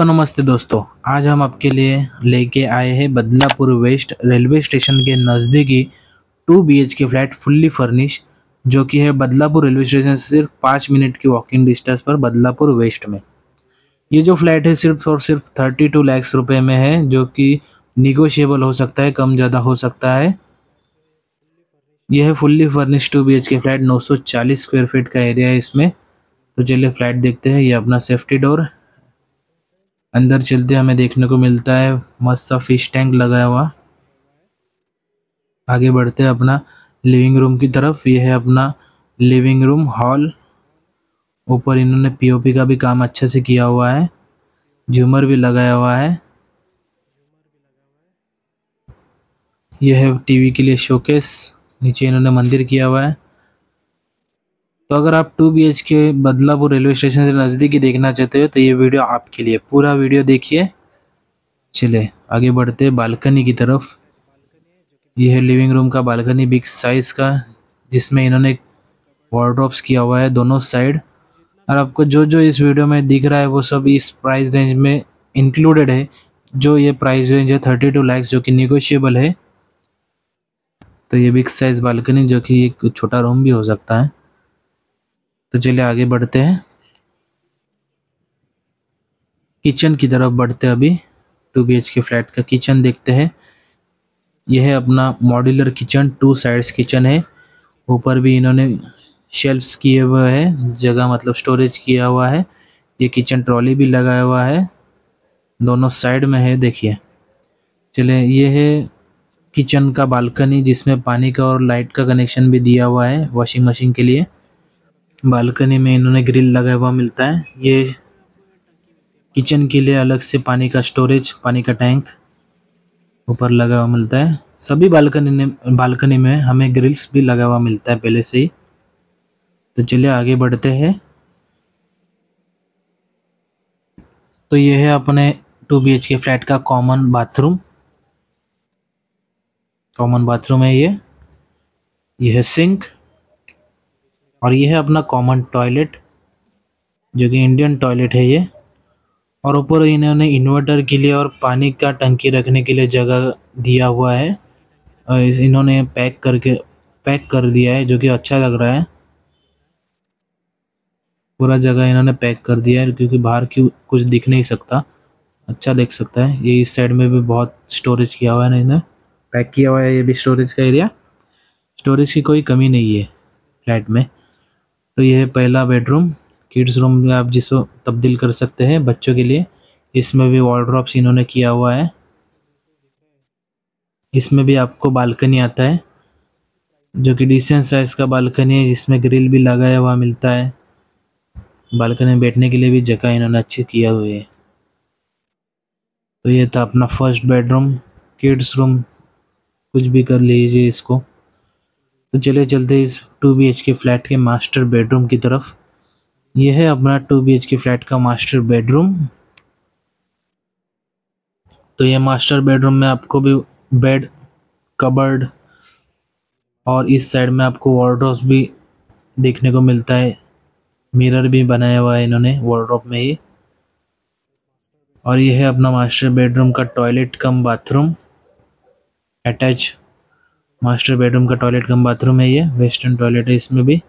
तो नमस्ते दोस्तों। आज हम आपके लिए लेके आए हैं बदलापुर वेस्ट रेलवे स्टेशन के नज़दीकी two B H K flat fully furnish, जो कि है बदलापुर रेलवे स्टेशन से सिर्फ़ पाँच मिनट की वॉकिंग डिस्टेंस पर बदलापुर वेस्ट में। ये जो फ्लैट है सिर्फ़ और सिर्फ़ थर्टी टू लैक्स रुपये में है, जो कि निगोशिएबल हो सकता है, कम ज़्यादा हो सकता है। यह है fully furnish two B H K flat 940 square feet का एरिया है इसमें। तो चलिए फ्लैट देखते हैं, ये अपना सेफ्टी डोर अंदर चलते हमें देखने को मिलता है, मस्त सा फ़िश टैंक लगाया हुआ। आगे बढ़ते हैं अपना लिविंग रूम की तरफ़। ये है अपना लिविंग रूम हॉल ऊपर इन्होंने पीओपी का भी काम अच्छे से किया हुआ है। झूमर भी लगाया हुआ है। यह है टीवी के लिए शोकेस नीचे इन्होंने मंदिर किया हुआ है। तो अगर आप टू बी एच के बदलापुर रेलवे स्टेशन से नज़दीकी देखना चाहते हो तो ये वीडियो आपके लिए पूरा वीडियो देखिए। चले आगे बढ़ते बालकनी की तरफ़। ये है लिविंग रूम का बालकनी बिग साइज़ का, जिसमें इन्होंने वार्ड्रॉप्स किया हुआ है दोनों साइड और आपको जो जो इस वीडियो में दिख रहा है, वो सब इस प्राइस रेंज में इंक्लूडेड है। जो ये प्राइस रेंज है थर्टी टू लैक्स जो कि निगोशिएबल है। तो ये बिग साइज़ बालकनी, जो कि एक छोटा रूम भी हो सकता है। तो चलिए आगे बढ़ते हैं। किचन की तरफ़ बढ़ते हैं अभी। टू बी के फ्लैट का किचन देखते हैं। यह है अपना modular kitchen. Two sides kitchen है। ऊपर भी इन्होंने शेल्फ्स किए हुए हैं। जगह मतलब स्टोरेज किया हुआ है। ये किचन ट्रॉली भी लगाया हुआ है। दोनों साइड में है, देखिए। चले ये है किचन का बालकनी जिसमें पानी का और लाइट का कनेक्शन भी दिया हुआ है। वॉशिंग मशीन के लिए। बालकनी में इन्होंने ग्रिल लगा हुआ मिलता है। ये किचन के लिए अलग से पानी का स्टोरेज, पानी का टैंक ऊपर लगा हुआ मिलता है। सभी बालकनी में बालकनी में हमें ग्रिल्स भी लगा हुआ मिलता है पहले से ही। तो चलिए आगे बढ़ते हैं। तो ये है अपने टू बीएच के फ्लैट का कॉमन बाथरूम। कॉमन बाथरूम है ये। ये है सिंक। और ये है अपना कॉमन टॉयलेट जो कि इंडियन टॉयलेट है ये। और ऊपर इन्होंने इन्वर्टर के लिए और पानी का टंकी रखने के लिए जगह दिया हुआ है। और इन्होंने पैक करके पैक कर दिया है, जो कि अच्छा लग रहा है। पूरा जगह इन्होंने पैक कर दिया है, क्योंकि बाहर की कुछ दिख नहीं सकता। अच्छा देख सकता है, ये इस साइड में भी बहुत स्टोरेज किया हुआ है इन्होंने। पैक किया हुआ है ये भी स्टोरेज का एरिया स्टोरेज की कोई कमी नहीं है, फ्लैट में। तो ये है पहला बेडरूम किड्स रूम में आप जिसको तब्दील कर सकते हैं बच्चों के लिए, इसमें भी वॉलड्रॉप्स इन्होंने किया हुआ है। इसमें भी आपको बालकनी आता है, जो कि डिसेंट साइज़ का बालकनी है, जिसमें ग्रिल भी लगाया हुआ मिलता है। बालकनी में बैठने के लिए भी जगह इन्होंने अच्छी किया हुए है। तो ये था अपना फ़र्स्ट बेडरूम किड्स रूम कुछ भी कर लीजिए इसको। तो चले चलते इस टू बी के फ्लैट के मास्टर बेडरूम की तरफ़। यह है अपना टू बी के फ्लैट का मास्टर बेडरूम। तो ये मास्टर बेडरूम में आपको भी बेड, कबर्ड और इस साइड में आपको वार्ड्रोब भी देखने को मिलता है। मिरर भी बनाया हुआ है इन्होंने वार्ड्रोब में ही। और यह है अपना मास्टर बेडरूम का toilet cum bathroom attach master bedroom का टॉयलेट कम बाथरूम है ये, वेस्टर्न टॉयलेट है इसमें भी।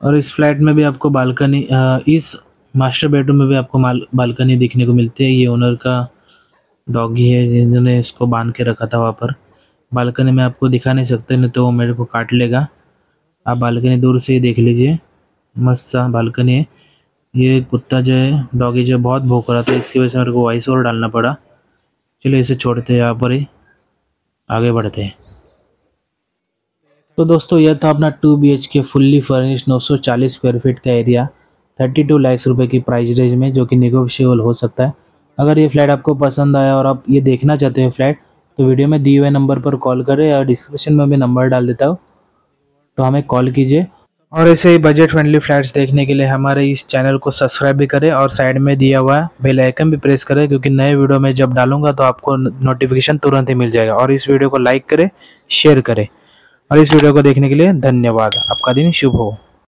और इस फ्लैट में भी आपको बालकनी इस मास्टर बेडरूम में भी आपको बालकनी देखने को मिलती है। ये ओनर का डॉगी है, जिन्होंने इसको बाँध के रखा था वहाँ पर। बालकनी में आपको दिखा नहीं सकते, नहीं तो वो मेरे को काट लेगा। आप बालकनी दूर से ही देख लीजिए। मस्त सा बालकनी है। ये कुत्ता जो है, डॉगी जो बहुत भूख रहा था, इसकी वजह से मेरे को वॉइस ओवर डालना पड़ा। चलिए इसे छोड़ते हैं यहाँ पर ही। आगे बढ़ते हैं। तो दोस्तों, यह था अपना two B H K fully furnish 940 square feet का एरिया 32 लाख रुपए की प्राइस रेंज में, जो कि निगोशियबल हो सकता है। अगर ये फ्लैट आपको पसंद आया और आप ये देखना चाहते हैं फ्लैट तो वीडियो में दिए हुए नंबर पर कॉल करें या डिस्क्रिप्शन में भी नंबर डाल देता हूँ। तो हमें कॉल कीजिए। और ऐसे ही बजट फ्रेंडली फ्लैट्स देखने के लिए हमारे इस चैनल को सब्सक्राइब भी करें और साइड में दिया हुआ बेल आइकन भी प्रेस करें, क्योंकि नए वीडियो में जब डालूँगा तो आपको नोटिफिकेशन तुरंत ही मिल जाएगा। और इस वीडियो को लाइक करें शेयर करें। और इस वीडियो को देखने के लिए धन्यवाद। आपका दिन शुभ हो।